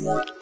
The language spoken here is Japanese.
What?